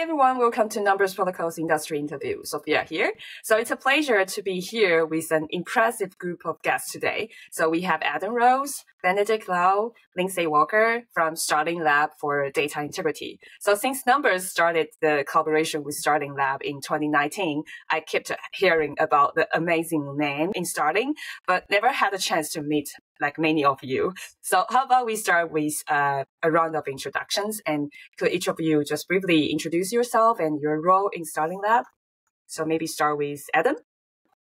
Everyone. Welcome to Numbers Protocols Industry Interview. Sophia here. So it's a pleasure to be here with an impressive group of guests today. So we have Adam Rose, Benedict Lau, Lindsay Walker from Starling Lab for data integrity. So since Numbers started the collaboration with Starling Lab in 2019, I kept hearing about the amazing name in Starling, but never had a chance to meet like many of you. So how about we start with uh, a round of introductions and could each of you just briefly introduce yourself and your role in Starling Lab? So maybe start with Adam.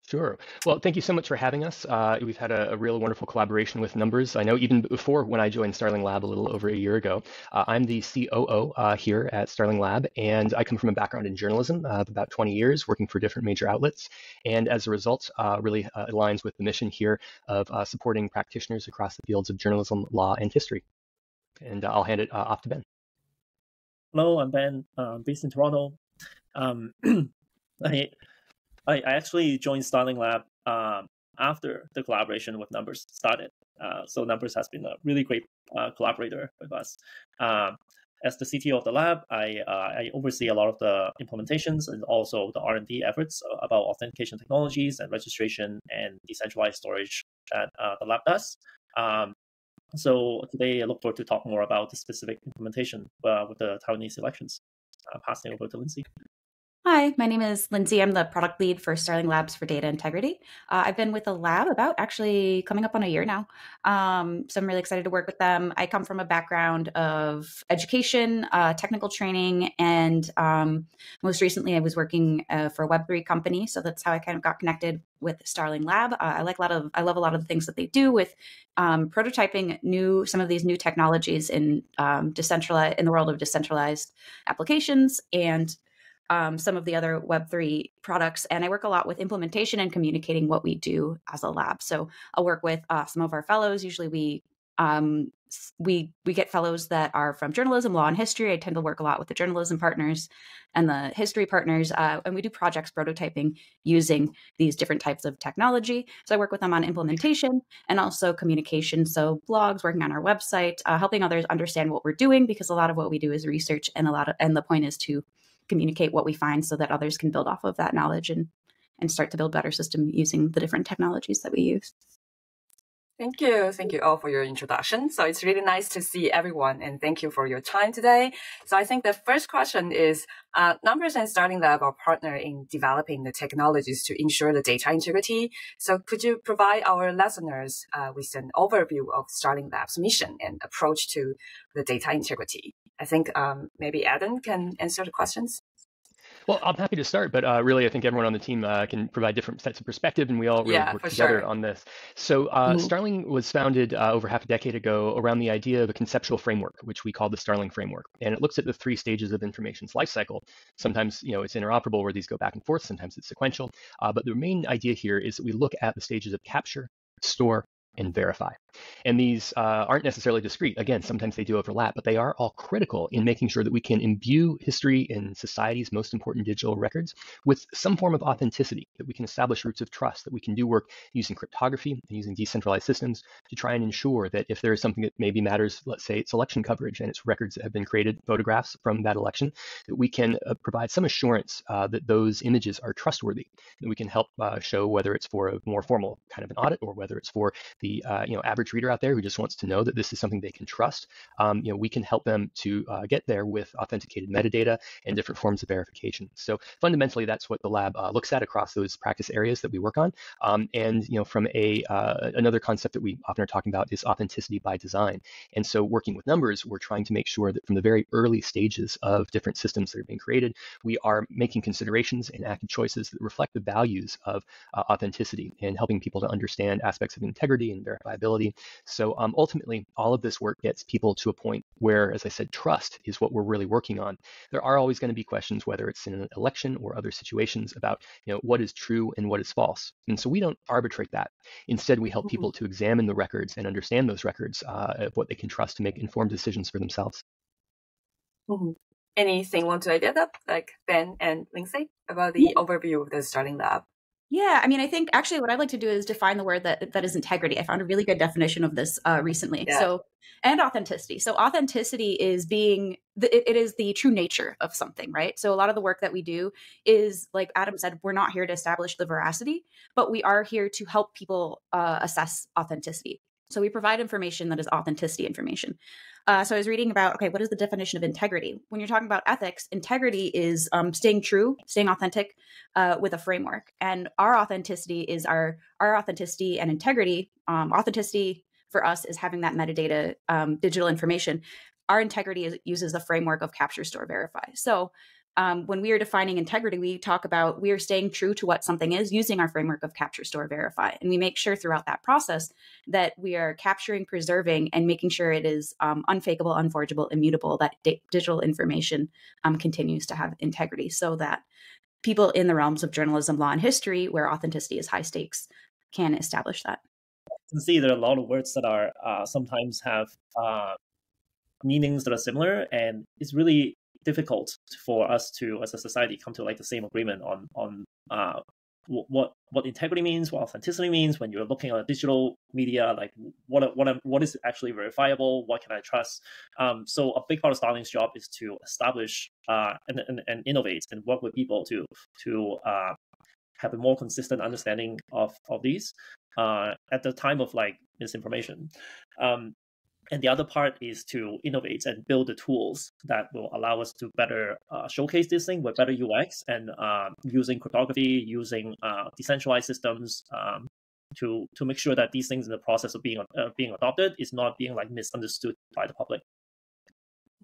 Sure. Well, thank you so much for having us. Uh, we've had a, a, real wonderful collaboration with Numbers. I know even before when I joined Starling Lab a little over a year ago, uh, I'm the COO uh, here at Starling Lab, and I come from a background in journalism of about 20 years, working for different major outlets. And as a result, uh, really uh, aligns with the mission here of uh, supporting practitioners across the fields of journalism, law, and history. And I'll hand it off to Ben. Hello, I'm Ben, based in Toronto. Um, I I, I actually joined Starling Lab um, after the collaboration with Numbers started. Uh, so Numbers has been a really great uh, collaborator with us. Um, as the CTO of the lab, I, uh, I oversee a lot of the implementations and also the R&D efforts about authentication technologies and registration and decentralized storage that uh, the lab does. Um, so today, I look forward to talk more about the specific implementation uh, with the Taiwanese elections. Uh, passing over to Lindsay. Hi, my name is Lindsay. I'm the product lead for Starling Labs for data integrity. Uh, I've been with the lab about actually coming up on a year now. Um, so I'm really excited to work with them. I come from a background of education, uh, technical training, and um, most recently I was working uh, for a Web3 company. So that's how I kind of got connected with Starling Lab. Uh, I like a lot of, I love a lot of the things that they do with um, prototyping new, some of these new technologies in um, decentralized, in the world of decentralized applications and um, some of the other Web3 products. And I work a lot with implementation and communicating what we do as a lab. So I'll work with uh, some of our fellows. Usually we um, we we get fellows that are from journalism, law, and history. I tend to work a lot with the journalism partners and the history partners, uh, and we do projects prototyping using these different types of technology. So I work with them on implementation and also communication. So blogs, working on our website, uh, helping others understand what we're doing because a lot of what we do is research, and a lot of and the point is to communicate what we find so that others can build off of that knowledge and and start to build better system using the different technologies that we use. Thank you. Thank you all for your introduction. So it's really nice to see everyone and thank you for your time today. So I think the first question is, uh, Numbers and Starling Lab are partner in developing the technologies to ensure the data integrity. So could you provide our listeners uh, with an overview of Starling Lab's mission and approach to the data integrity? I think um, maybe Adam can answer the questions. Well, I'm happy to start, but uh, really, I think everyone on the team uh, can provide different sets of perspective, and we all really yeah, work together sure. on this. So, uh, mm-hmm. Starling was founded uh, over half a decade ago around the idea of a conceptual framework, which we call the Starling framework, and it looks at the three stages of information's life cycle. Sometimes, you know, it's interoperable where these go back and forth. Sometimes it's sequential, uh, but the main idea here is that we look at the stages of capture, store, and verify. And these uh, aren't necessarily discrete. Again, sometimes they do overlap, but they are all critical in making sure that we can imbue history in society's most important digital records with some form of authenticity, that we can establish roots of trust, that we can do work using cryptography and using decentralized systems to try and ensure that if there is something that maybe matters, let's say it's election coverage and it's records that have been created, photographs from that election, that we can uh, provide some assurance uh, that those images are trustworthy, that we can help uh, show whether it's for a more formal kind of an audit or whether it's for the uh, you know average reader out there who just wants to know that this is something they can trust, um, you know, we can help them to uh, get there with authenticated metadata and different forms of verification. So fundamentally, that's what the lab uh, looks at across those practice areas that we work on. Um, and you know, from a uh, another concept that we often are talking about is authenticity by design. And so, working with numbers, we're trying to make sure that from the very early stages of different systems that are being created, we are making considerations and active choices that reflect the values of uh, authenticity and helping people to understand aspects of integrity and verifiability. So um, ultimately, all of this work gets people to a point where, as I said, trust is what we're really working on. There are always going to be questions, whether it's in an election or other situations, about you know what is true and what is false. And so we don't arbitrate that. Instead, we help mm-hmm. people to examine the records and understand those records uh, of what they can trust to make informed decisions for themselves. Mm-hmm. Anything want to add up, like Ben and Lindsay, about the overview of the Starling Lab? Yeah, I mean, I think actually what I'd like to do is define the word that that is integrity. I found a really good definition of this uh, recently. Yeah. So, and authenticity. So, authenticity is being the, it, it is the true nature of something, right? So, a lot of the work that we do is, like Adam said, we're not here to establish the veracity, but we are here to help people uh, assess authenticity. So we provide information that is authenticity information. Uh, so I was reading about okay, what is the definition of integrity? When you're talking about ethics, integrity is um, staying true, staying authentic uh, with a framework, and our authenticity is our our authenticity and integrity. Um, authenticity for us is having that metadata, um, digital information. Our integrity is, uses the framework of capture, store, verify. So um, when we are defining integrity, we talk about we are staying true to what something is using our framework of capture, store, verify. And we make sure throughout that process that we are capturing, preserving, and making sure it is um, unfakeable, unforgeable, immutable, that di- digital information um, continues to have integrity so that people in the realms of journalism, law, and history, where authenticity is high stakes, can establish that. You can see there are a lot of words that are uh, sometimes have uh, meanings that are similar, and it's really difficult for us to, as a society, come to like the same agreement on on uh, what what integrity means, what authenticity means when you're looking at digital media, like what what what is actually verifiable, what can I trust. Um, so a big part of Starling's job is to establish uh, and, and, and innovate and work with people to to uh, have a more consistent understanding of of these uh, at the time of like misinformation. Um, and the other part is to innovate and build the tools that will allow us to better uh, showcase this thing with better UX and uh, using cryptography, using uh, decentralized systems um, to to make sure that these things in the process of being uh, being adopted is not being like misunderstood by the public.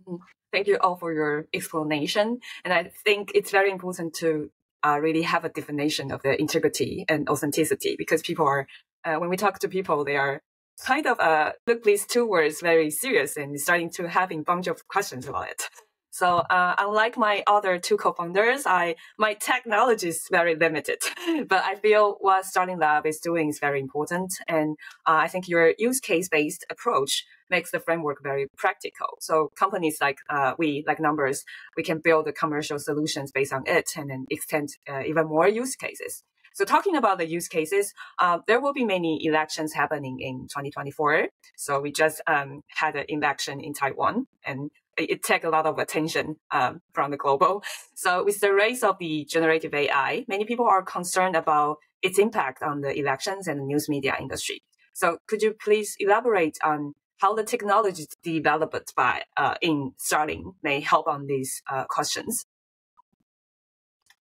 Mm-hmm. Thank you all for your explanation, and I think it's very important to uh, really have a definition of the integrity and authenticity because people are uh, when we talk to people, they are kind of uh, look these two words very serious and starting to having bunch of questions about it. So uh, unlike my other two co-founders, I my technology is very limited, but I feel what Starling Lab is doing is very important, and uh, I think your use case based approach makes the framework very practical. So companies like uh, we, like Numbers, we can build the commercial solutions based on it, and then extend uh, even more use cases. So talking about the use cases, uh, there will be many elections happening in 2024. So we just um, had an election in Taiwan and it, took a lot of attention um, from the global. So with the rise of the generative AI, many people are concerned about its impact on the elections and the news media industry. So could you please elaborate on how the technology developed by uh, in Starling may help on these uh, questions?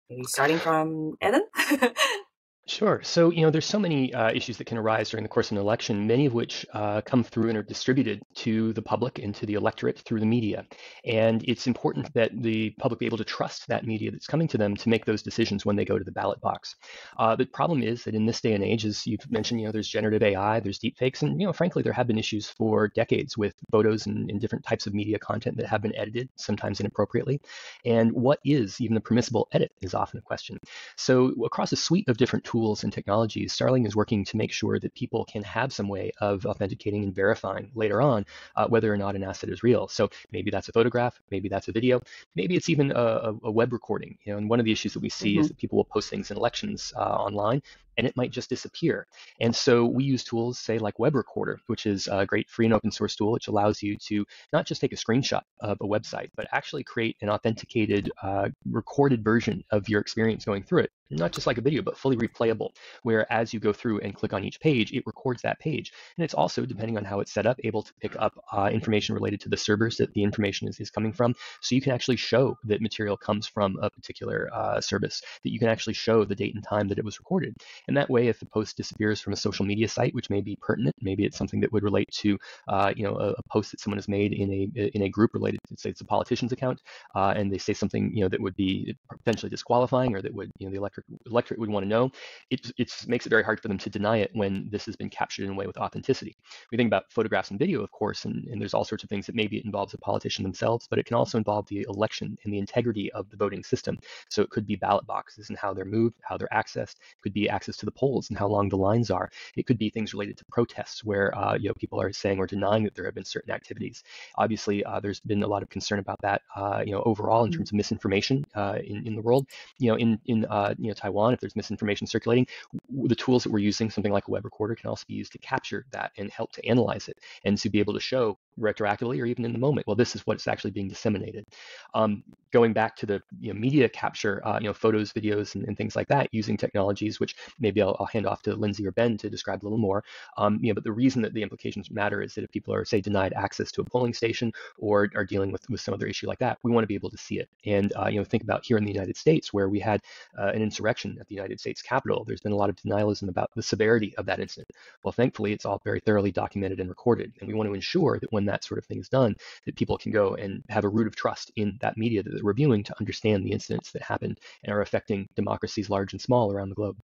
Maybe starting from Adam. Sure. So, you know, there's so many uh, issues that can arise during the course of an election, many of which uh, come through and are distributed to the public and to the electorate through the media. And it's important that the public be able to trust that media that's coming to them to make those decisions when they go to the ballot box. Uh, the problem is that in this day and age, as you've mentioned, you know, there's generative AI, there's deepfakes, and, you know, frankly, there have been issues for decades with photos and, and different types of media content that have been edited, sometimes inappropriately. And what is even a permissible edit is often a question. So, across a suite of different tools, tools and technologies, Starling is working to make sure that people can have some way of authenticating and verifying later on uh, whether or not an asset is real. So maybe that's a photograph, maybe that's a video, maybe it's even a, a web recording. You know, and one of the issues that we see mm-hmm. is that people will post things in elections uh, online and it might just disappear. And so we use tools, say like Web Recorder, which is a great free and open source tool, which allows you to not just take a screenshot of a website, but actually create an authenticated uh, recorded version of your experience going through it. Not just like a video, but fully replayable, where as you go through and click on each page, it records that page. And it's also, depending on how it's set up, able to pick up uh, information related to the servers that the information is, is coming from. So you can actually show that material comes from a particular uh, service, that you can actually show the date and time that it was recorded. And that way, if the post disappears from a social media site, which may be pertinent, maybe it's something that would relate to, uh, you know, a, a, post that someone has made in a in a group related to, say, it's a politician's account, uh, and they say something, you know, that would be potentially disqualifying, or that would, you know, the electorate electorate would want to know. It it makes it very hard for them to deny it when this has been captured in a way with authenticity. We think about photographs and video, of course, and, and there's all sorts of things that maybe it involves a politician themselves, but it can also involve the election and the integrity of the voting system. So it could be ballot boxes and how they're moved, how they're accessed. It could be access goes to the polls and how long the lines are. It could be things related to protests where uh, you know people are saying or denying that there have been certain activities. Obviously, uh, there's been a lot of concern about that. Uh, you know, overall in mm-hmm. terms of misinformation uh, in in the world. You know, in in uh, you know Taiwan, if there's misinformation circulating, the tools that we're using, something like a web recorder, can also be used to capture that and help to analyze it and to be able to show retroactively or even in the moment. Well, this is what's actually being disseminated. Um, going back to the you know, media capture, uh, you know, photos, videos, and, and, things like that, using technologies, which maybe I'll, I'll, hand off to Lindsay or Ben to describe a little more. Um, you know, but the reason that the implications matter is that if people are, say, denied access to a polling station or are dealing with, with some other issue like that, we want to be able to see it. And uh, you know, think about here in the United States where we had uh, an insurrection at the United States Capitol. There's been a lot of denialism about the severity of that incident. Well, thankfully, it's all very thoroughly documented and recorded, and we want to ensure that when that sort of thing is done, that people can go and have a root of trust in that media that they're reviewing to understand the incidents that happened and are affecting democracies large and small around the globe.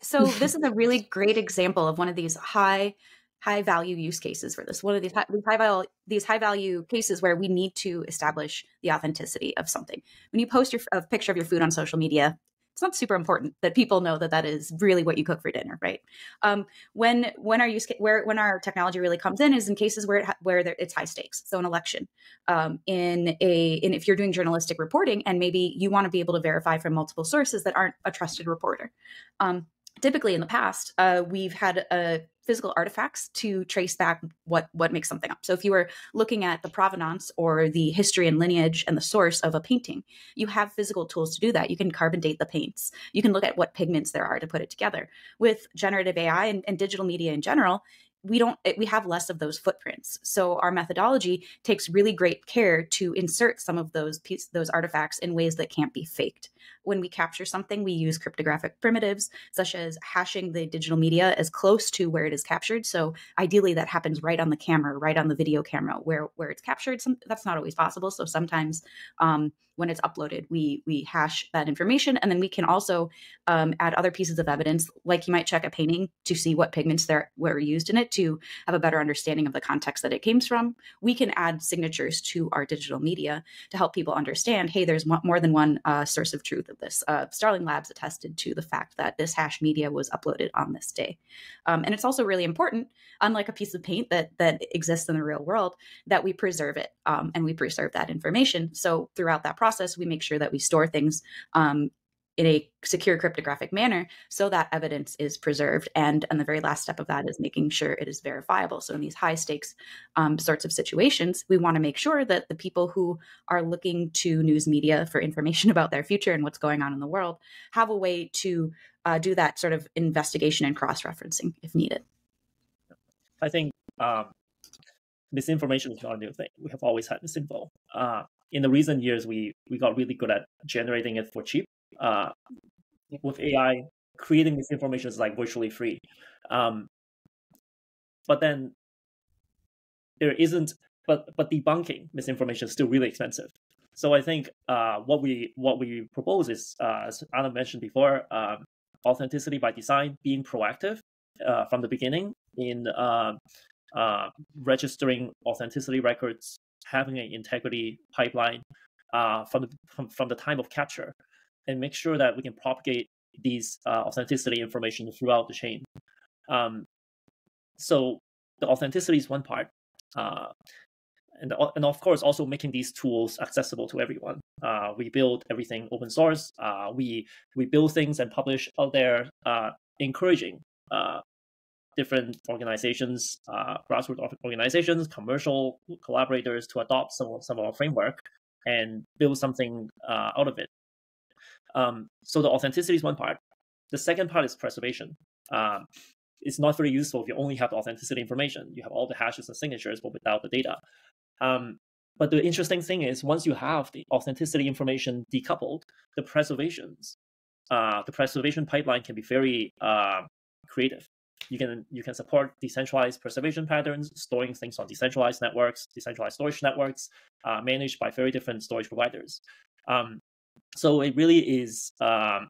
So this is a really great example of one of these high high value use cases for this. One of these high, high value these high value cases where we need to establish the authenticity of something. When you post your a picture of your food on social media, it's not super important that people know that that is really what you cook for dinner, right? Um, when when our use where when our technology really comes in is in cases where it ha- where there, it's high stakes. So an election, um, in a in if you're doing journalistic reporting and maybe you want to be able to verify from multiple sources that aren't a trusted reporter. Um, typically in the past, uh, we've had a physical artifacts to trace back what what makes something up. So if you were looking at the provenance or the history and lineage and the source of a painting, you have physical tools to do that. You can carbon date the paints. You can look at what pigments there are to put it together. With generative AI and, and digital media in general, we don't we have less of those footprints. So our methodology takes really great care to insert some of those piece, those artifacts in ways that can't be faked. When we capture something we use cryptographic primitives such as hashing the digital media as close to where it is captured. So ideally that happens right on the camera right on the video camera where where it's captured. Some, that's not always possible. So sometimes um, when it's uploaded we we hash that information and then we can also um, add other pieces of evidence like you might check a painting to see what pigments there were used in it to have a better understanding of the context that it came from. We can add signatures to our digital media to help people understand hey there's more than one uh, source of truth of this uh, starling labs attested to the fact that this hash media was uploaded on this day. Um, and it's also really important unlike a piece of paint that that exists in the real world that we preserve it um, and we preserve that information. So throughout that process, we make sure that we store things um, in a secure cryptographic manner so that evidence is preserved. And, and the very last step of that is making sure it is verifiable. So in these high stakes um, sorts of situations, we want to make sure that the people who are looking to news media for information about their future and what's going on in the world have a way to uh, do that sort of investigation and cross-referencing if needed. I think um, misinformation is not a new thing. We have always had misinfo. Uh, in the recent years, we we got really good at generating it for cheap. Uh, with AI, creating this information is like virtually free. Um, but then there isn't, but but debunking misinformation is still really expensive. So I think uh, what we what we propose is, uh, as Adam mentioned before, um, authenticity by design, being proactive uh, from the beginning in uh, uh, registering authenticity records, having an integrity pipeline uh, from, the, from, from the time of capture, and make sure that we can propagate these uh, authenticity information throughout the chain. Um, so the authenticity is one part. Uh, and, and of course, also making these tools accessible to everyone. Uh, we build everything open source. Uh, we we build things and publish out there, uh, encouraging uh, different organizations, uh, grassroots organizations, commercial collaborators to adopt some, some of our framework and build something uh, out of it. Um, so the authenticity is one part. The second part is preservation. Um, it's not very useful if you only have the authenticity information. You have all the hashes and signatures, but without the data. Um, but the interesting thing is, once you have the authenticity information decoupled, the preservations, uh, the preservation pipeline can be very uh, creative you can you can support decentralized preservation patterns, storing things on decentralized networks, decentralized storage networks, uh, managed by very different storage providers. Um, so it really is. Um,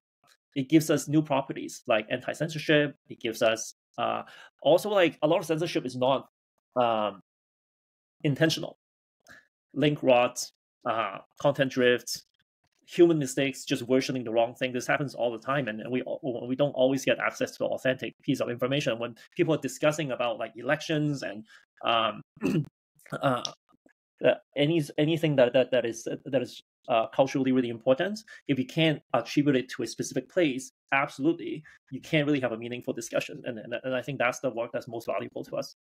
it gives us new properties like anti-censorship. It gives us uh, also like a lot of censorship is not um, intentional. Link rot, uh, content drift, human mistakes, just versioning the wrong thing. This happens all the time, and, and we we don't always get access to authentic piece of information when people are discussing about like elections and um, uh, any anything that that that is that is uh, culturally really important. If you can't attribute it to a specific place, absolutely, you can't really have a meaningful discussion. And, and and I think that's the work that's most valuable to us.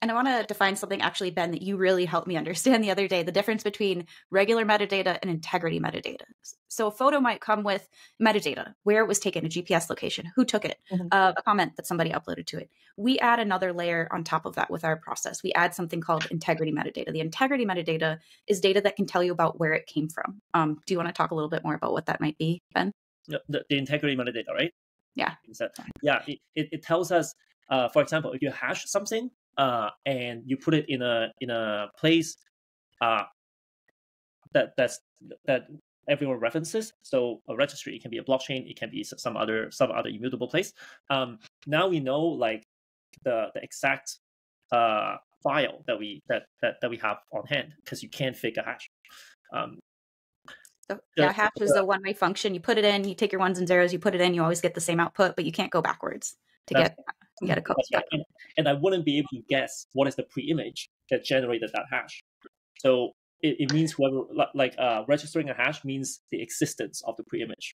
And I want to define something actually, Ben, that you really helped me understand the other day the difference between regular metadata and integrity metadata. So a photo might come with metadata, where it was taken, a GPS location, who took it, mm-hmm. uh, a comment that somebody uploaded to it. We add another layer on top of that with our process. We add something called integrity metadata. The integrity metadata is data that can tell you about where it came from. Um, do you want to talk a little bit more about what that might be, Ben? The, the integrity metadata, right? Yeah. Yeah, it, it, it tells us, uh, for example, if you hash something, uh, and you put it in a in a place uh, that that's that everyone references. So a registry, it can be a blockchain, it can be some other some other immutable place. Um, now we know like the the exact uh, file that we that, that that we have on hand because you can't fake a hash. Um, so, yeah, hash is a one way function. You put it in, you take your ones and zeros, you put it in, you always get the same output, but you can't go backwards to get get a. And, and, I wouldn't be able to guess what is the pre-image that generated that hash. So it, it means whoever like uh, registering a hash means the existence of the pre-image.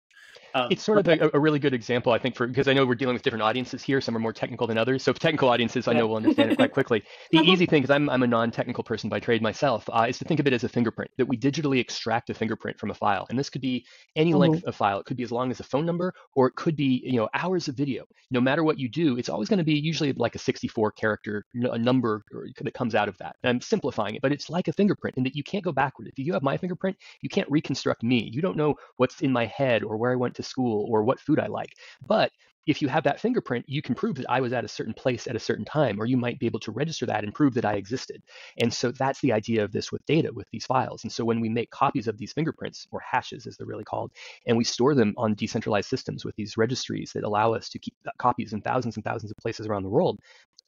Um, it's sort of a, a, really good example, I think, for because I know we're dealing with different audiences here. Some are more technical than others. So technical audiences, I know will understand it quite quickly. The uh-huh. easy thing, because I'm, I'm a non-technical person by trade myself, uh, is to think of it as a fingerprint. That we digitally extract a fingerprint from a file, and this could be any length mm-hmm. of file. It could be as long as a phone number, or it could be you know hours of video. No matter what you do, it's always going to be usually like a 64 character a number that comes out of that. And I'm simplifying it, but it's like a fingerprint in that you can't go backward. If you have my fingerprint, you can't reconstruct me. You don't know what's in my head or where I went to school or what food I like. But if you have that fingerprint, you can prove that I was at a certain place at a certain time, or you might be able to register that and prove that I existed. And so that's the idea of this with data, with these files. And so when we make copies of these fingerprints, or hashes as they're really called, and we store them on decentralized systems with these registries that allow us to keep copies in thousands and thousands of places around the world,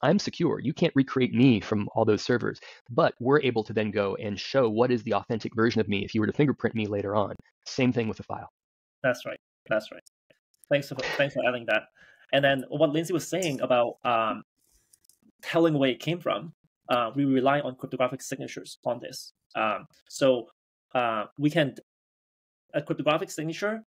I'm secure. You can't recreate me from all those servers, but we're able to then go and show what is the authentic version of me if you were to fingerprint me later on. Same thing with the file. That's right. That's right. Thanks for thanks for adding that. And then what Lindsay was saying about um, telling where it came from, uh, we rely on cryptographic signatures on this. Um, so uh, we can a cryptographic signature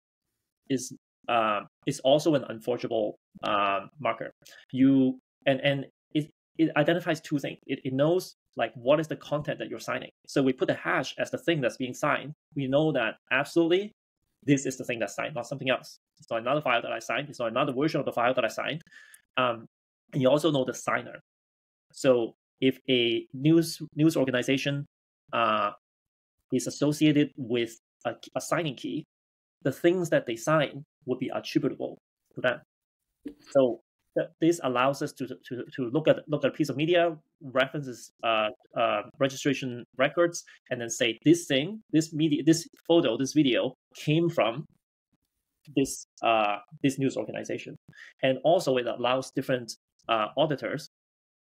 is uh, is also an unforgeable um, marker. You and and it, it identifies two things. It, it knows like what is the content that you're signing. So we put the hash as the thing that's being signed. We know that absolutely this is the thing that's signed, not something else. It's not another file that I signed. It's not another version of the file that I signed. Um, and you also know the signer. So if a news news organization uh, is associated with a, a signing key, the things that they sign would be attributable to them. So this allows us to, to, to look at look at a piece of media, references uh, uh, registration records, and then say this thing, this media, this photo, this video came from this uh, this news organization, and also it allows different uh, auditors,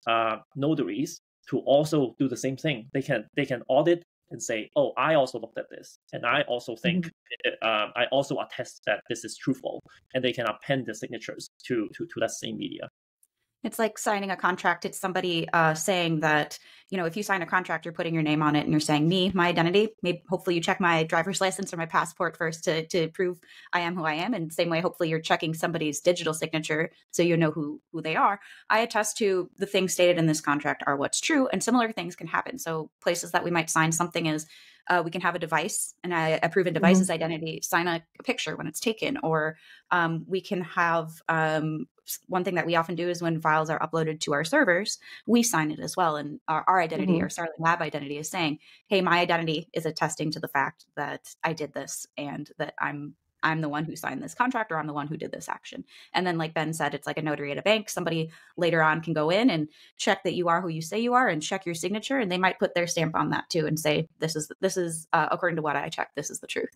uh, notaries, to also do the same thing. They can they can audit and say, "Oh, I also looked at this, and I also think, mm-hmm. um, I also attest that this is truthful," and they can append the signatures to to to that same media. It's like signing a contract. It's somebody uh, saying that, you know, if you sign a contract, you're putting your name on it and you're saying me, my identity. Maybe hopefully you check my driver's license or my passport first to, to prove I am who I am. And same way, hopefully you're checking somebody's digital signature so you know who, who they are. I attest to the things stated in this contract are what's true and similar things can happen. So places that we might sign something is uh, we can have a device and a, a proven device's mm-hmm. identity sign a, a, picture when it's taken or um, we can have um, one thing that we often do is when files are uploaded to our servers we sign it as well and our, our identity mm-hmm. our starling lab identity is saying hey my identity is attesting to the fact that i did this and that i'm I'm the one who signed this contract or I'm the one who did this action. And then, like Ben said, it's like a notary at a bank. Somebody later on can go in and check that you are who you say you are and check your signature. And they might put their stamp on that too and say, this is, this is, uh, according to what I checked, this is the truth.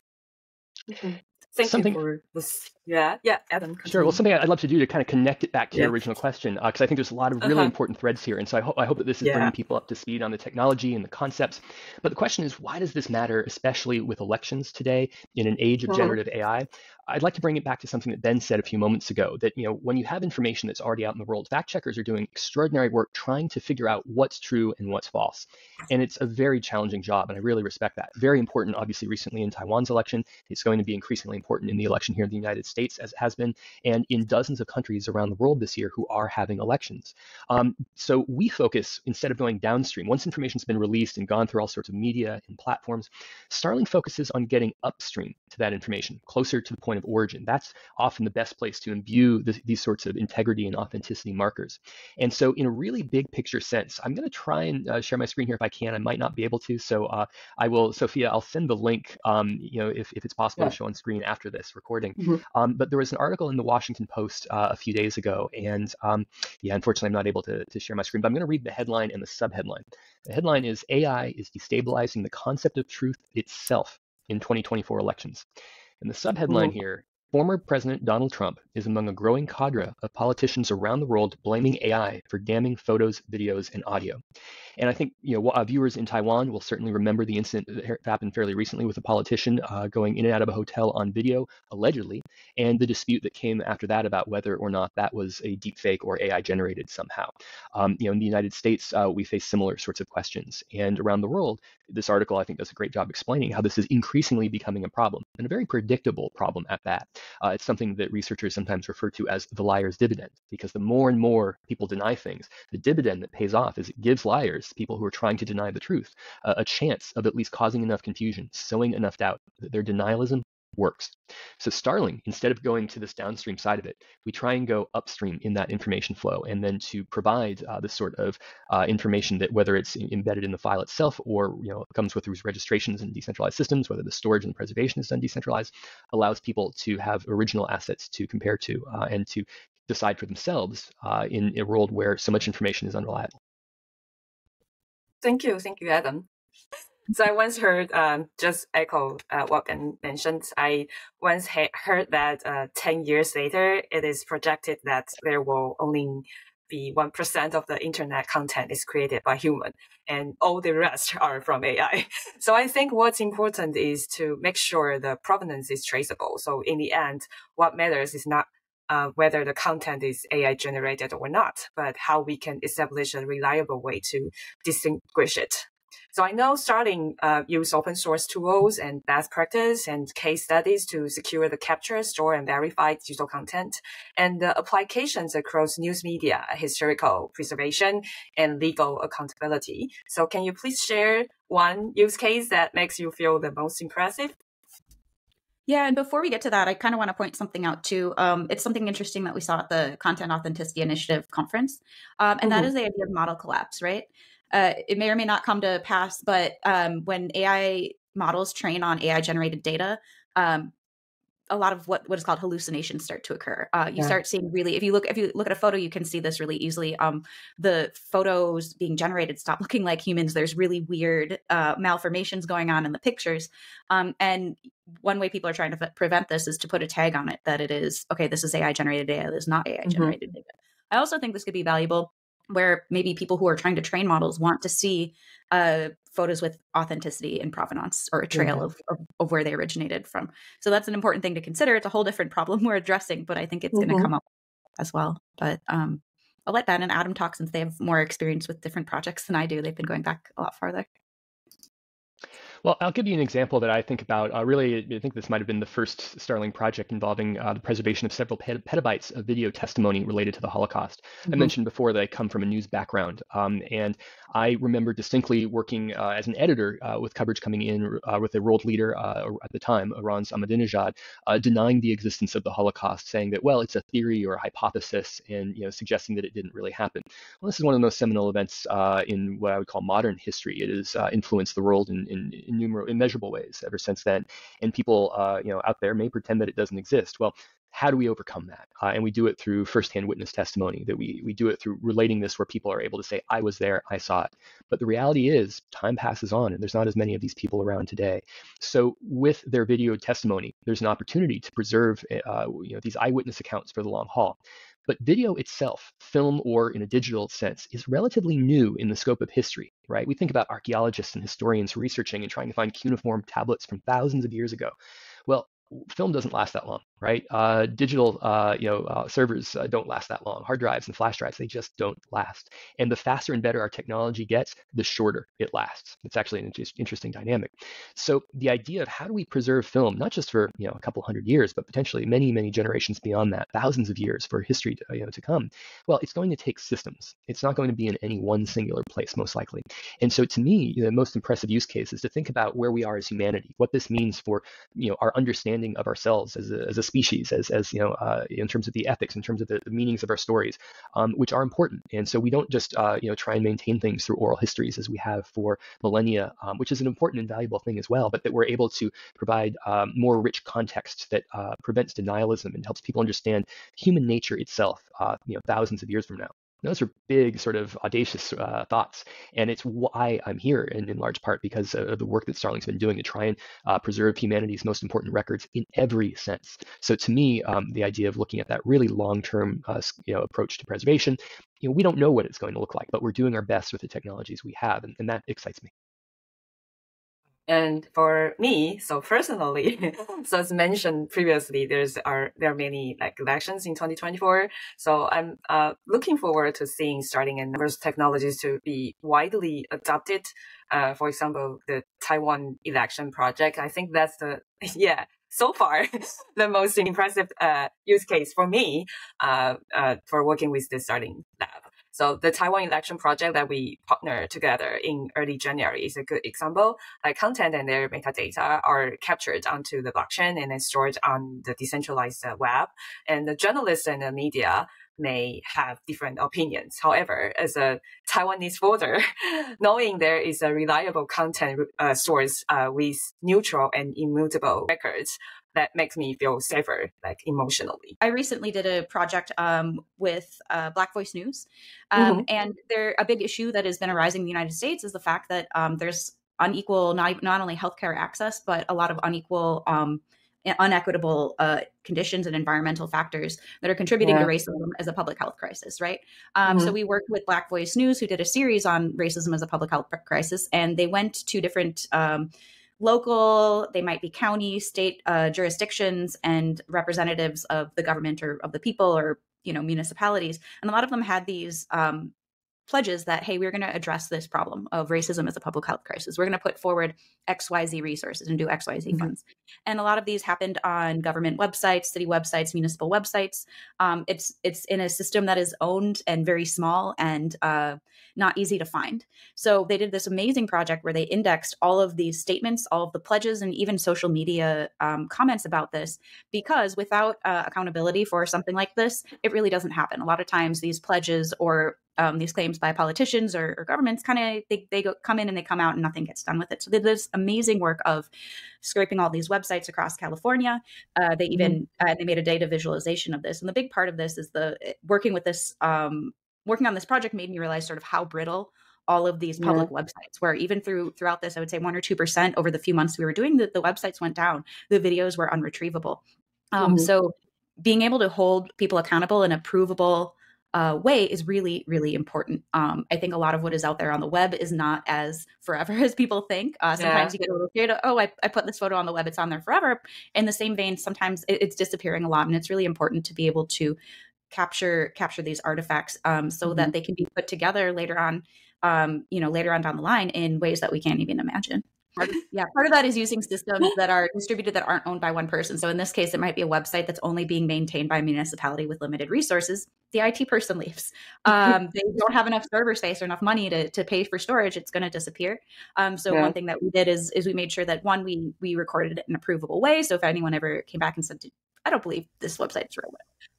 Mm-hmm. Thank Something... you for this Yeah, yeah, Adam. Continue. Sure. Well, something I'd love to do to kind of connect it back to yeah. your original question, because uh, I think there's a lot of really uh-huh. important threads here, and so I hope I hope that this is yeah. bringing people up to speed on the technology and the concepts. But the question is, why does this matter, especially with elections today in an age of uh-huh. generative AI? I'd like to bring it back to something that Ben said a few moments ago that, you know, when you have information that's already out in the world, fact checkers are doing extraordinary work trying to figure out what's true and what's false. And it's a very challenging job, and I really respect that. Very important, obviously, recently in Taiwan's election. It's going to be increasingly important in the election here in the United States, as it has been, and in dozens of countries around the world this year who are having elections. Um, so we focus, instead of going downstream, once information's been released and gone through all sorts of media and platforms, Starling focuses on getting upstream to that information, closer to the point of origin. That's often the best place to imbue the, these sorts of integrity and authenticity markers. And so, in a really big picture sense, I'm going to try and uh, share my screen here if I can. I might not be able to, so uh, I will, Sophia. I'll send the link, um, you know, if, if it's possible yeah. to show on screen after this recording. Mm-hmm. Um, but there was an article in the Washington Post uh, a few days ago, and um, yeah, unfortunately, I'm not able to, to share my screen. But I'm going to read the headline and the subheadline. The headline is AI is destabilizing the concept of truth itself in 2024 elections. And the subheadline here Former President Donald Trump is among a growing cadre of politicians around the world blaming AI for damning photos, videos, and audio. And I think you know viewers in Taiwan will certainly remember the incident that happened fairly recently with a politician uh, going in and out of a hotel on video, allegedly, and the dispute that came after that about whether or not that was a deep fake or AI generated somehow. Um, you know, in the United States, uh, we face similar sorts of questions, and around the world, this article I think does a great job explaining how this is increasingly becoming a problem and a very predictable problem at that. Uh, it's something that researchers sometimes refer to as the liar's dividend, because the more and more people deny things, the dividend that pays off is it gives liars, people who are trying to deny the truth, uh, a chance of at least causing enough confusion, sowing enough doubt that their denialism works. So Starling, instead of going to this downstream side of it, we try and go upstream in that information flow and then to provide uh, this sort of uh, information that whether it's embedded in the file itself or you know comes with these registrations and decentralized systems, whether the storage and preservation is done decentralized, allows people to have original assets to compare to uh, and to decide for themselves uh, in a world where so much information is unreliable. Thank you. Thank you, Adam. So I once heard, um, just echo uh, what Ben mentioned. I once heard that uh, 10 years later, it is projected that there will only be 1% of the internet content is created by human and all the rest are from AI. So I think what's important is to make sure the provenance is traceable. So in the end, what matters is not uh, whether the content is AI generated or not, but how we can establish a reliable way to distinguish it. So I know Starling uh, use open source tools and best practice and case studies to secure the capture, store, and verify digital content, and the applications across news media, historical preservation, and legal accountability. So can you please share one use case that makes you feel the most impressive? Yeah, and before we get to that, I kind of want to point something out too. Um, it's something interesting that we saw at the Content Authenticity Initiative conference, um, and mm-hmm. that is the idea of model collapse, right? Uh, it may or may not come to pass, but um, when AI models train on AI generated data, um, a lot of what, what is called hallucinations start to occur. Uh, you yeah. start seeing really, if you look if you look at a photo, you can see this really easily. Um, the photos being generated stop looking like humans. There's really weird uh, malformations going on in the pictures. Um, and one way people are trying to f- prevent this is to put a tag on it that it is okay. This is AI generated data. This is not AI generated mm-hmm. data. I also think this could be valuable where maybe people who are trying to train models want to see uh, photos with authenticity and provenance or a trail yeah. of, of, of, where they originated from. So that's an important thing to consider. It's a whole different problem we're addressing, but I think it's mm-hmm. going to come up as well. But um, I'll let Ben and Adam talk since they have more experience with different projects than I do. They've been going back a lot farther. Well, I'll give you an example that I think about. Uh, really, I think this might have been the first Starling project involving uh, the preservation of several pet- petabytes of video testimony related to the Holocaust. Mm-hmm. I mentioned before that I come from a news background, um, and I remember distinctly working uh, as an editor uh, with coverage coming in uh, with a world leader uh, at the time, Iran's Ahmadinejad, denying the existence of the Holocaust, saying that well, it's a theory or a hypothesis, and you know, suggesting that it didn't really happen. Well, this is one of the most seminal events in what I would call modern history. It has influenced the world in, in immeasurable ways ever since then. And people, uh, you know, out there may pretend that it doesn't exist. Well, how do we overcome that? Uh, and we do it through firsthand witness testimony. That we we do it through relating this where people are able to say, "I was there, I saw it." But the reality is, time passes on, and there's not as many of these people around today. So with their video testimony, there's an opportunity to preserve uh, you know these eyewitness accounts for the long haul. But video itself, film or in a digital sense, is relatively new in the scope of history, right? We think about archaeologists and historians researching and trying to find cuneiform tablets from thousands of years ago. Well, film doesn't last that long, right? Uh, digital, uh, you know, uh, servers uh, don't last that long. Hard drives and flash drives, they just don't last. And the faster and better our technology gets, the shorter it lasts. It's actually an interesting dynamic. So the idea of how do we preserve film, not just for you know a couple hundred years, but potentially many, many generations beyond that, thousands of years for history to, you know, to come. Well, it's going to take systems. It's not going to be in any one singular place, most likely. And so to me, the most impressive use case is to think about where we are as humanity, what this means for you know our understanding of ourselves as a, as a species, as, as you know, uh, in terms of the ethics, in terms of the, the meanings of our stories, um, which are important. And so we don't just uh, you know try and maintain things through oral histories as we have for millennia, um, which is an important and valuable thing as well. But that we're able to provide um, more rich context that uh, prevents denialism and helps people understand human nature itself, uh, you know, thousands of years from now. Those are big, sort of audacious uh, thoughts, and it's why I'm here, in, in large part because of the work that Starling's been doing to try and uh, preserve humanity's most important records in every sense. So, to me, um, the idea of looking at that really long-term, uh, you know, approach to preservation, you know, we don't know what it's going to look like, but we're doing our best with the technologies we have, and, and that excites me. And for me, so personally, so as mentioned previously, there's are there are many like elections in 2024. So I'm uh, looking forward to seeing Starling and Numbers technologies to be widely adopted. Uh, for example, the Taiwan election project. I think that's the yeah so far the most impressive uh, use case for me uh, uh, for working with the Starling lab. So the Taiwan election project that we partner together in early January is a good example. Like content and their metadata are captured onto the blockchain and then stored on the decentralized uh, web. And the journalists and the media may have different opinions. However, as a Taiwanese voter, knowing there is a reliable content uh, source uh, with neutral and immutable records that makes me feel safer, like emotionally. I recently did a project um, with uh, Black Voice News, um, mm-hmm. and there a big issue that has been arising in the United States is the fact that um, there's unequal not not only healthcare access but a lot of unequal um, unequitable uh, conditions and environmental factors that are contributing yeah. to racism as a public health crisis, right? Um, mm-hmm. So we worked with Black Voice News, who did a series on racism as a public health crisis, and they went to different um, local, they might be county, state uh, jurisdictions, and representatives of the government or of the people or you know municipalities, and a lot of them had these um, pledges that hey we're going to address this problem of racism as a public health crisis. We're going to put forward xyz resources and do xyz mm-hmm. funds. And a lot of these happened on government websites city websites municipal websites. Um, it's it's in a system that is owned and very small and uh, not easy to find. So they did this amazing project where they indexed all of these statements all of the pledges and even social media um, comments about this because without uh, accountability for something like this it really doesn't happen. A lot of times these pledges or um, these claims by politicians or, or governments kind of they, they go, come in and they come out and nothing gets done with it so they did this amazing work of scraping all these websites across california uh, they even mm-hmm. uh, they made a data visualization of this and the big part of this is the eh, working with this um, working on this project made me realize sort of how brittle all of these public yeah. websites where even through throughout this i would say one or two percent over the few months we were doing the, the websites went down the videos were unretrievable um, mm-hmm. so being able to hold people accountable in a provable uh, way is really, really important. Um, I think a lot of what is out there on the web is not as forever as people think. Uh, sometimes yeah. you get a little scared. Of, oh, I, I, put this photo on the web; it's on there forever. In the same vein, sometimes it, it's disappearing a lot, and it's really important to be able to capture capture these artifacts um, so mm-hmm. that they can be put together later on. Um, you know, later on down the line in ways that we can't even imagine. Part of, yeah, part of that is using systems that are distributed that aren't owned by one person. So in this case, it might be a website that's only being maintained by a municipality with limited resources. The IT person leaves. Um, they don't have enough server space or enough money to, to pay for storage. It's going to disappear. Um, so yeah. one thing that we did is is we made sure that one we we recorded it in a provable way. So if anyone ever came back and said, "I don't believe this website's real,"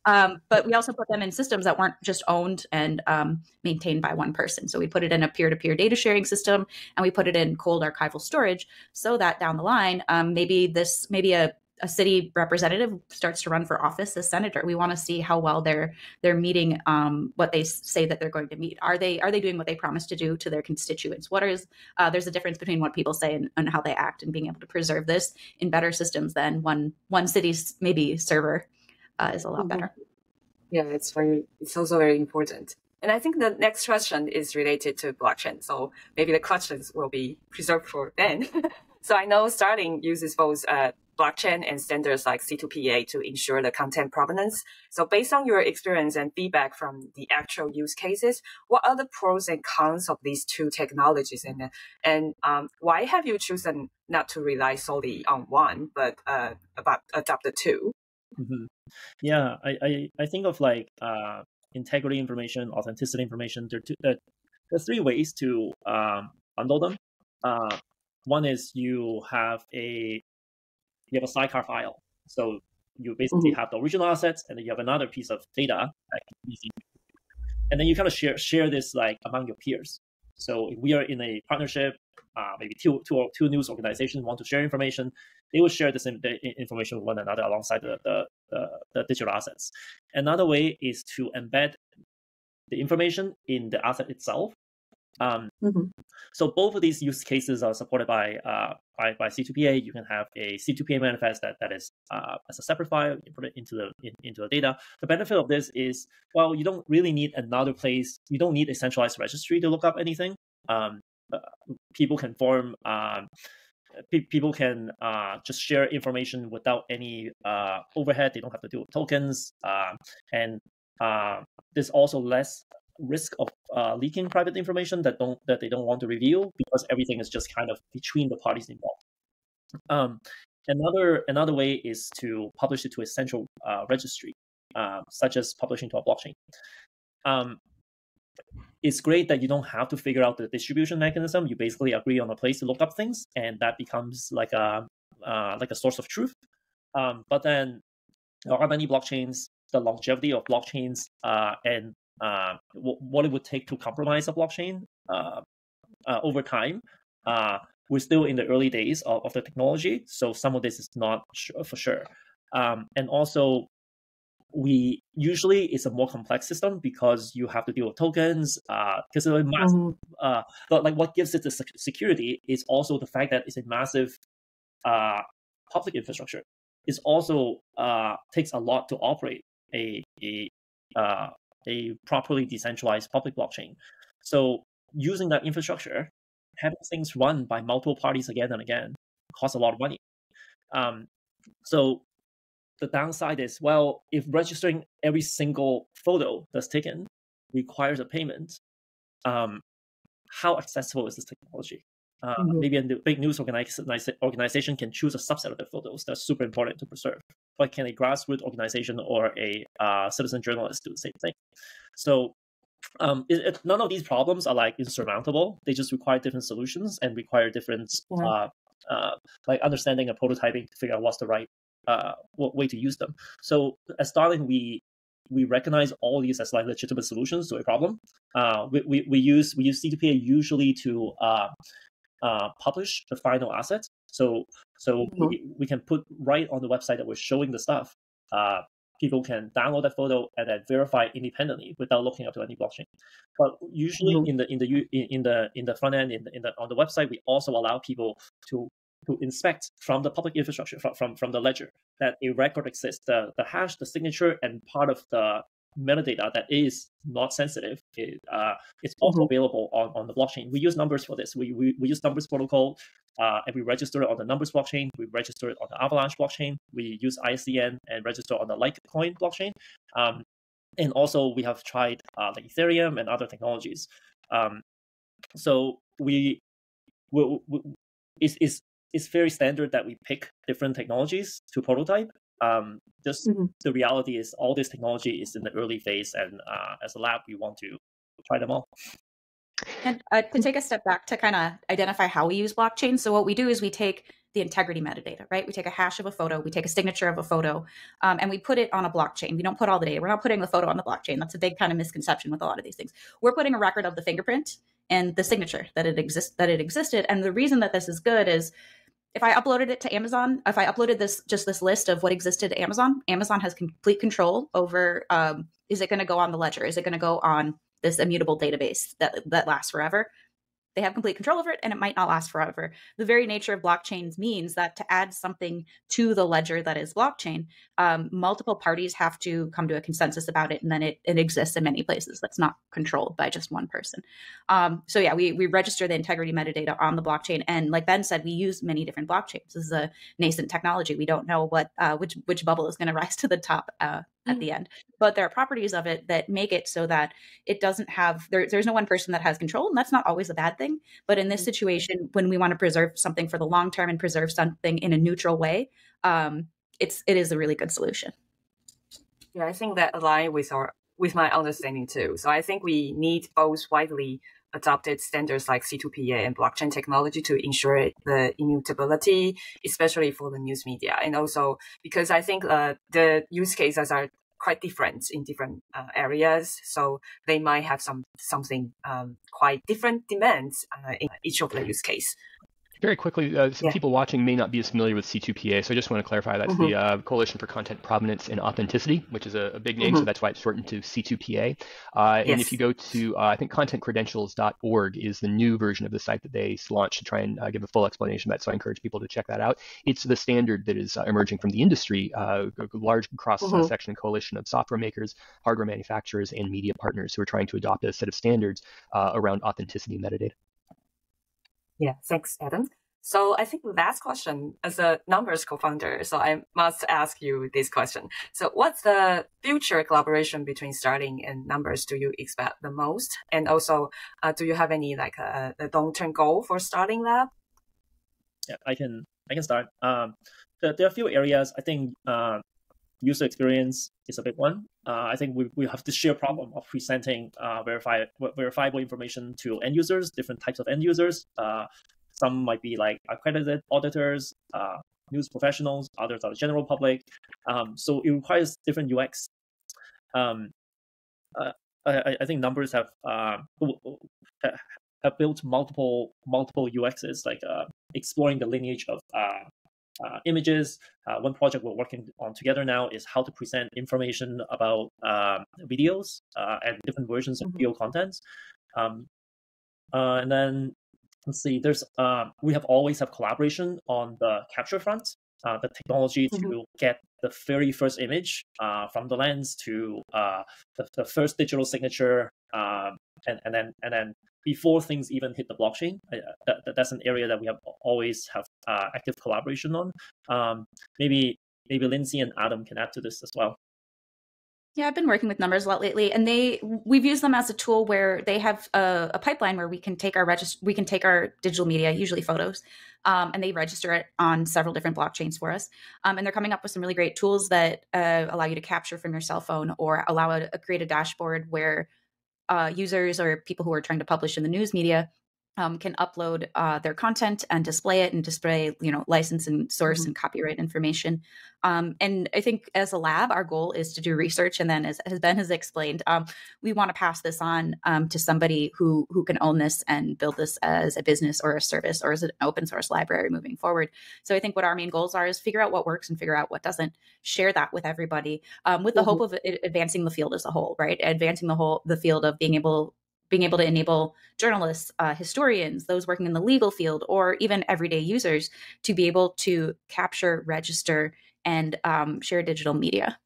Um, but we also put them in systems that weren't just owned and um, maintained by one person. So we put it in a peer to peer data sharing system and we put it in cold archival storage so that down the line, um, maybe this, maybe a, a city representative starts to run for office as senator we want to see how well they're they're meeting um, what they say that they're going to meet are they are they doing what they promise to do to their constituents what is uh, there's a difference between what people say and, and, how they act and being able to preserve this in better systems than one one city's maybe server uh, is a lot mm-hmm. better yeah it's very it's also very important and I think the next question is related to blockchain. So maybe the questions will be preserved for then. so I know Starling uses both uh, blockchain and standards like C2PA to ensure the content provenance. So based on your experience and feedback from the actual use cases, what are the pros and cons of these two technologies? And, and um, why have you chosen not to rely solely on one, but uh, about adopt the 2 mm-hmm. Yeah, I, I, I think of like uh, integrity information, authenticity information. There are, two, there are three ways to um, bundle them. Uh, one is you have a you have a sidecar file. So you basically mm-hmm. have the original assets, and then you have another piece of data and then you kind of share share this like among your peers. So if we are in a partnership, uh, maybe two, two, two news organizations want to share information, they will share the same information with one another alongside the, the, the, the digital assets. Another way is to embed the information in the asset itself. Um, mm-hmm. So both of these use cases are supported by, uh, by, by C2PA. You can have a C2PA manifest that, that is uh, as a separate file. You put it into the in, into the data. The benefit of this is, well, you don't really need another place. You don't need a centralized registry to look up anything. Um, uh, people can form um, people can uh, just share information without any uh, overhead. They don't have to deal with tokens, uh, and uh, there's also less risk of uh, leaking private information that don't that they don't want to reveal because everything is just kind of between the parties involved. Um, another another way is to publish it to a central uh, registry, such as publishing to a blockchain. Um, it's great that you don't have to figure out the distribution mechanism. You basically agree on a place to look up things, and that becomes like a uh, like a source of truth. Um, but then there are many blockchains, the longevity of blockchains, uh, and uh, what it would take to compromise a blockchain uh, uh, over time. Uh, we're still in the early days of, of the technology, so some of this is not sure, for sure. Um, and also, we usually it's a more complex system because you have to deal with tokens because uh, massive mm-hmm. uh, but like what gives it the security is also the fact that it's a massive uh, public infrastructure it also uh, takes a lot to operate a a uh, a properly decentralized public blockchain so using that infrastructure having things run by multiple parties again and again costs a lot of money um, so the downside is, well, if registering every single photo that's taken requires a payment, um, how accessible is this technology? Uh, mm-hmm. Maybe a big news organization can choose a subset of the photos that's super important to preserve. But can a grassroots organization or a uh, citizen journalist do the same thing? So um, it, it, none of these problems are like insurmountable. They just require different solutions and require different, yeah. uh, uh, like understanding and prototyping to figure out what's the right uh, way to use them. So at Starling, we we recognize all these as like legitimate solutions to a problem. Uh, we, we, we use we use C2PA usually to uh, publish the final asset. So so mm-hmm. we, we can put right on the website that we're showing the stuff. Uh, people can download that photo and then verify independently without looking up to any blockchain. But usually mm-hmm. in the in the in the in the front end in the, in the on the website, we also allow people to to inspect from the public infrastructure, from, from, from the ledger, that a record exists, the, the hash, the signature, and part of the metadata that is not sensitive. It, uh, it's also mm-hmm. available on, on the blockchain. We use numbers for this. We, we, we use numbers protocol uh, and we register it on the numbers blockchain. We register it on the Avalanche blockchain. We use ISCN and register on the LikeCoin blockchain. Um, and also we have tried uh, like Ethereum and other technologies. Um, so we, we, we is is it's very standard that we pick different technologies to prototype. Um, just mm-hmm. the reality is all this technology is in the early phase, and uh, as a lab, we want to try them all. And uh, to take a step back to kind of identify how we use blockchain. So what we do is we take the integrity metadata, right? We take a hash of a photo, we take a signature of a photo, um, and we put it on a blockchain. We don't put all the data. We're not putting the photo on the blockchain. That's a big kind of misconception with a lot of these things. We're putting a record of the fingerprint and the signature that it exists that it existed. And the reason that this is good is if I uploaded it to Amazon, if I uploaded this just this list of what existed to Amazon, Amazon has complete control over um, is it going to go on the ledger? Is it going to go on this immutable database that that lasts forever? They have complete control over it and it might not last forever. The very nature of blockchains means that to add something to the ledger that is blockchain, um, multiple parties have to come to a consensus about it and then it, it exists in many places. That's not controlled by just one person. Um, so yeah, we, we register the integrity metadata on the blockchain. And like Ben said, we use many different blockchains. This is a nascent technology. We don't know what uh, which which bubble is going to rise to the top uh, at mm. the end. But there are properties of it that make it so that it doesn't have there, there's no one person that has control, and that's not always a bad thing. But in this mm. situation, when we want to preserve something for the long term and preserve something in a neutral way, um, it's it is a really good solution. Yeah, I think that align with our with my understanding too. So I think we need both widely adopted standards like C2PA and blockchain technology to ensure the immutability, especially for the news media. And also because I think uh, the use cases are quite different in different uh, areas. So they might have some something um, quite different demands uh, in each of the use case. Very quickly, uh, some yeah. people watching may not be as familiar with C2PA, so I just want to clarify that's mm-hmm. the uh, Coalition for Content Provenance and Authenticity, which is a, a big name, mm-hmm. so that's why it's shortened to C2PA. Uh, yes. And if you go to, uh, I think contentcredentials.org is the new version of the site that they launched to try and uh, give a full explanation of that, so I encourage people to check that out. It's the standard that is uh, emerging from the industry, a large cross-section mm-hmm. coalition of software makers, hardware manufacturers, and media partners who are trying to adopt a set of standards around authenticity metadata. Yeah, thanks, Adam. So I think the last question as a numbers co-founder, so I must ask you this question. So what's the future collaboration between Starling and numbers do you expect the most? And also, uh, do you have any like a, a long-term goal for Starling Lab? Yeah, I can I can start. Um, there, there are a few areas I think uh, user experience is a big one. Uh, I think we, we have the sheer problem of presenting uh, verify, verifiable information to end users, different types of end users. Uh, some might be like accredited auditors, uh, news professionals, others are the general public. Um, so it requires different UX. Um, uh, I, I, think numbers have uh, have built multiple multiple UXs, like exploring the lineage of uh, images. Uh, one project we're working on together now is how to present information about um, videos uh, and different versions of mm-hmm. video contents. Um, uh, and then let's see, there's uh, we have always have collaboration on the capture front. Uh, the technology mm-hmm. to get the very first image from the lens to the, the, first digital signature, um, and, and then and then before things even hit the blockchain. that, that's an area that we have always have uh, active collaboration on. Um, maybe maybe Lindsay and Adam can add to this as well. Yeah, I've been working with numbers a lot lately, and they we've used them as a tool where they have a, a pipeline where we can take our register, we can take our digital media, usually photos, um, and they register it on several different blockchains for us. Um, and they're coming up with some really great tools that uh, allow you to capture from your cell phone or allow a, a create a dashboard where uh, users or people who are trying to publish in the news media um, can upload uh, their content and display it and display you know license and source mm-hmm. and copyright information um, and i think as a lab our goal is to do research and then as, as ben has explained um, we want to pass this on um, to somebody who who can own this and build this as a business or a service or as an open source library moving forward so i think what our main goals are is figure out what works and figure out what doesn't share that with everybody um, with the mm-hmm. hope of advancing the field as a whole right advancing the whole the field of being able being able to enable journalists, uh, historians, those working in the legal field, or even everyday users to be able to capture, register, and um, share digital media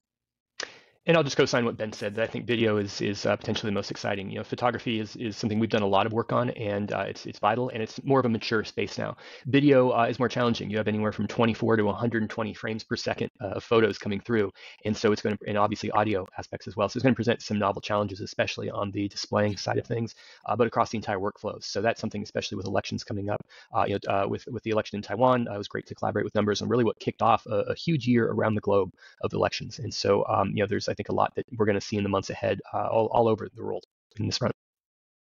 and I'll just co-sign what Ben said. That I think video is is uh, potentially the most exciting. You know, photography is, is something we've done a lot of work on, and uh, it's it's vital, and it's more of a mature space now. Video uh, is more challenging. You have anywhere from 24 to 120 frames per second uh, of photos coming through, and so it's going to, and obviously audio aspects as well. So it's going to present some novel challenges, especially on the displaying side of things, uh, but across the entire workflows. So that's something, especially with elections coming up. Uh, you know, with with the election in Taiwan, it was great to collaborate with numbers on really what kicked off a, a huge year around the globe of elections. And so, um, you know, there's I think a lot that we're going to see in the months ahead uh, all, all over the world in this front.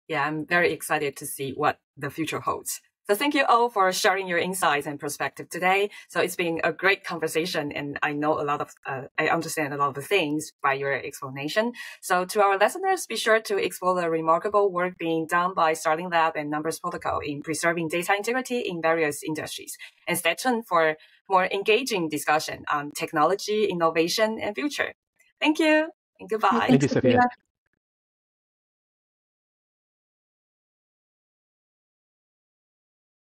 Yeah, I'm very excited to see what the future holds. So thank you all for sharing your insights and perspective today. So it's been a great conversation and I know a lot of, uh, I understand a lot of the things by your explanation. So to our listeners, be sure to explore the remarkable work being done by Starling Lab and Numbers Protocol in preserving data integrity in various industries. And stay tuned for more engaging discussion on technology, innovation, and future. Thank you and goodbye. Thank you, Sophia.